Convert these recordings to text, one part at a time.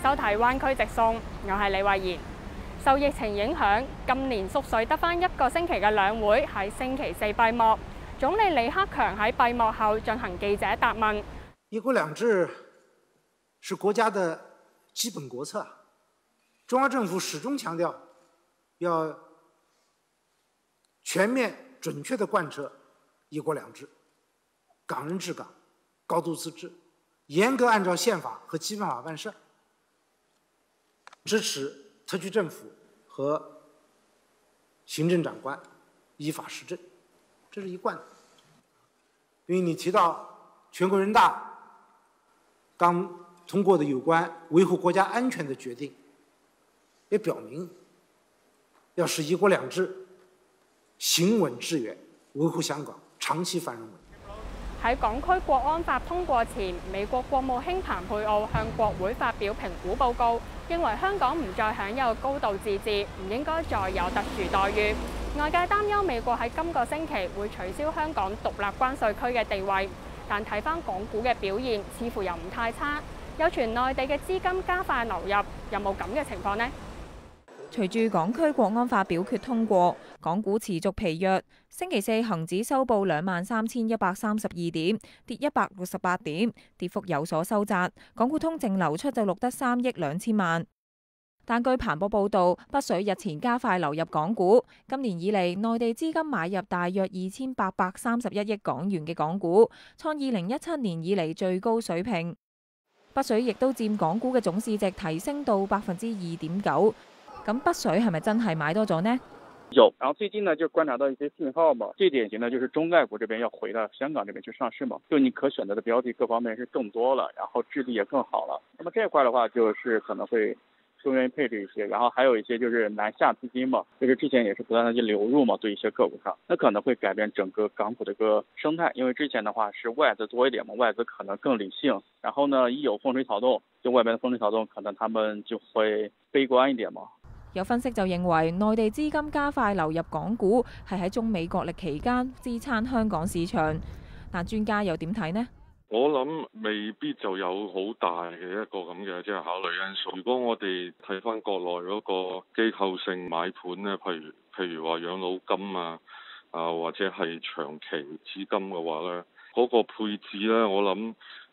收睇湾区直送，我系李慧贤。受疫情影响，今年缩水得返一个星期嘅两会喺星期四闭幕。总理李克强喺闭幕后进行记者答问。一国两制是国家的基本国策，中央政府始终强调要全面准确地贯彻一国两制，港人治港，高度自治，严格按照宪法和基本法办事，支持特区政府和行政长官依法施政，这是一贯的。因为你提到全国人大刚通过的有关维护国家安全的决定，也表明要使一国两制行稳致远，维护香港长期繁荣稳定。喺港區國安法通過前，美國國務卿彭佩奧向國會發表評估報告，認為香港唔再享有高度自治，唔應該再有特殊待遇。外界擔憂美國喺今個星期會取消香港獨立關稅區嘅地位，但睇返港股嘅表現，似乎又唔太差。有傳內地嘅資金加快流入，有冇咁嘅情況呢？隨住港區國安法表決通過，港股持續疲弱。星期四恒指收報兩萬三千一百三十二點，跌一百六十八點，跌幅有所收窄。港股通淨流出就錄得三億兩千萬。但據彭博報導，北水日前加快流入港股，今年以嚟內地資金買入大約二千八百三十一億港元嘅港股，創二零一七年以嚟最高水平。北水亦都佔港股嘅總市值提升到百分之二點九。咁北水系咪真系买多咗呢？有，然后最近呢就观察到一些信号嘛，最典型的就是中概股这边要回到香港这边去上市嘛，就你可选择的标的各方面是更多了，然后质地也更好了。那么这块的话就是可能会更愿意配置一些，然后还有一些就是南下资金嘛，就是之前也是不断的去流入嘛，对一些个股上，那可能会改变整个港股的一个生态，因为之前的话是外资多一点嘛，外资可能更理性，然后呢一有风吹草动，就外边的风吹草动，可能他们就会悲观一点嘛。有分析就認為，內地資金加快流入港股，係喺中美角力期間支撐香港市場。但專家又點睇呢？我諗未必就有好大嘅一個咁嘅即係考慮因素。如果我哋睇翻國內嗰個機構性買盤咧，譬如譬如話養老金啊，啊或者係長期資金嘅話咧，嗰個配置咧，我諗。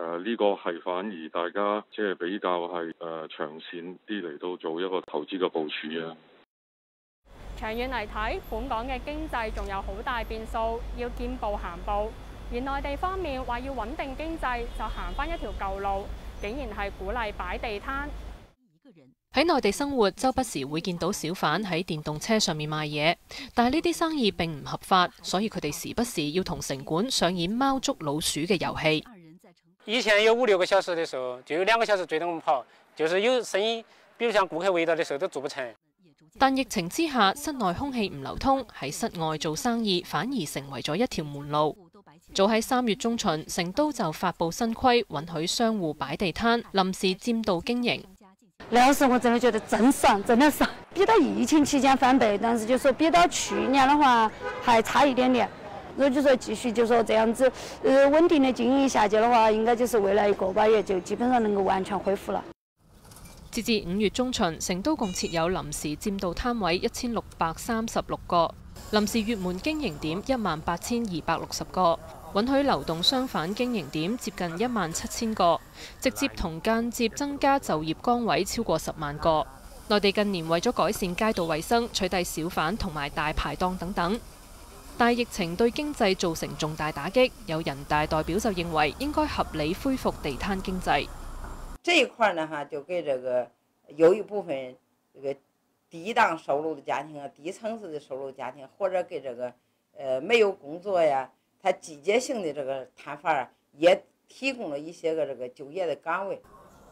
誒，呢、個係反而大家即係比較係誒、呃、長線啲嚟到做一個投資嘅部署啊。長遠嚟睇，本港嘅經濟仲有好大變數，要見步行步。而內地方面話要穩定經濟，就行翻一條舊路，竟然係鼓勵擺地攤。喺內地生活，周不時會見到小販喺電動車上面賣嘢，但係呢啲生意並唔合法，所以佢哋時不時要同城管上演貓捉老鼠嘅遊戲。以前有五六个小时的时候，就有两个小时追着我们跑，就是有生意，比如像顾客围到的时候都做不成。但疫情之下，室内空气唔流通，喺室外做生意反而成为咗一条门路。早喺三月中旬，成都就发布新规，允许商户摆地摊、临时占道经营。那時我真的觉得真爽，真的爽，比到疫情期间翻倍，但是就說比到去年的话还差一點點。如果就說繼續就說這樣子，呃，穩定的經營下去的話，應該就是未來一個把月就基本上能夠完全恢復了。截至五月中旬，成都共設有臨時佔道攤位一千六百三十六個，臨時月門經營點一萬八千二百六十個，允許流動商販經營點接近一萬七千個，直接同間接增加就業崗位超過十萬個。內地近年為咗改善街道衛生，取締小販同埋大排檔等等。但疫情對經濟造成重大打擊，有人大代表就認為應該合理恢復地攤經濟。這一塊呢，哈就給這個有一部分這個低檔收入的家庭啊，低層次的收入家庭，或者給這個呃沒有工作呀，他季節性的這個攤販啊，也提供了一些個這個就業的崗位。